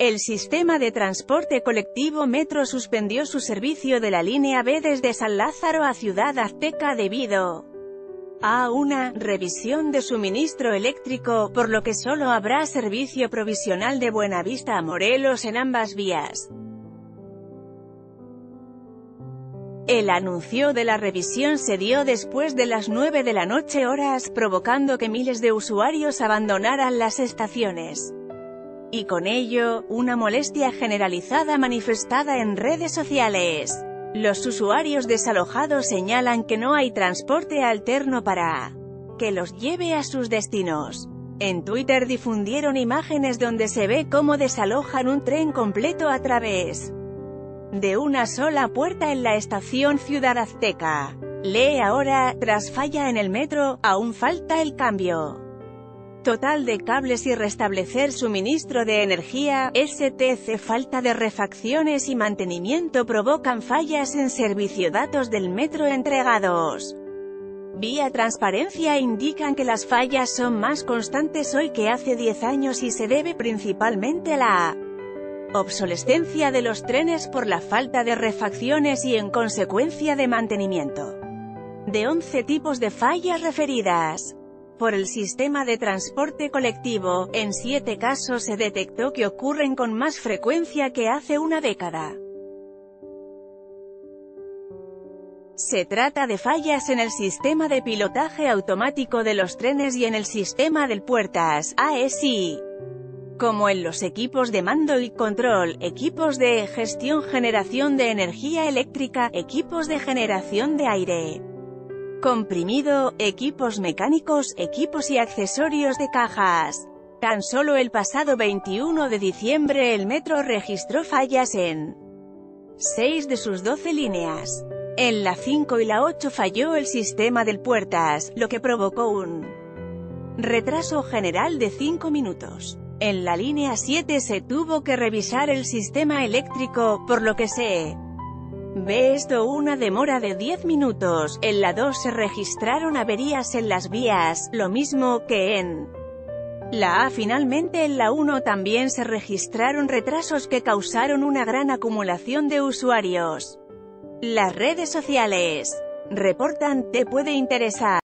El sistema de transporte colectivo Metro suspendió su servicio de la línea B desde San Lázaro a Ciudad Azteca debido a una revisión de suministro eléctrico, por lo que solo habrá servicio provisional de Buenavista a Morelos en ambas vías. El anuncio de la revisión se dio después de las 9 de la noche horas, provocando que miles de usuarios abandonaran las estaciones. Y con ello, una molestia generalizada manifestada en redes sociales. Los usuarios desalojados señalan que no hay transporte alterno para que los lleve a sus destinos. En Twitter difundieron imágenes donde se ve cómo desalojan un tren completo a través de una sola puerta en la estación Ciudad Azteca. Lee ahora, tras falla en el metro, aún falta el cambio total de cables y restablecer suministro de energía, STC falta de refacciones y mantenimiento provocan fallas en servicio datos del metro entregados. Vía transparencia indican que las fallas son más constantes hoy que hace 10 años y se debe principalmente a la obsolescencia de los trenes por la falta de refacciones y en consecuencia de mantenimiento. De 11 tipos de fallas referidas por el sistema de transporte colectivo, en 7 casos se detectó que ocurren con más frecuencia que hace una década. Se trata de fallas en el sistema de pilotaje automático de los trenes y en el sistema del puertas, ASI como en los equipos de mando y control, equipos de gestión generación de energía eléctrica, equipos de generación de aire comprimido, equipos mecánicos, equipos y accesorios de cajas. Tan solo el pasado 21 de diciembre el metro registró fallas en 6 de sus 12 líneas. En la 5 y la 8 falló el sistema del puertas, lo que provocó un retraso general de 5 minutos. En la línea 7 se tuvo que revisar el sistema eléctrico, por lo que se ve esto una demora de 10 minutos. En la 2 se registraron averías en las vías, lo mismo que en la A. Finalmente en la 1 también se registraron retrasos que causaron una gran acumulación de usuarios. Las redes sociales reportan, te puede interesar.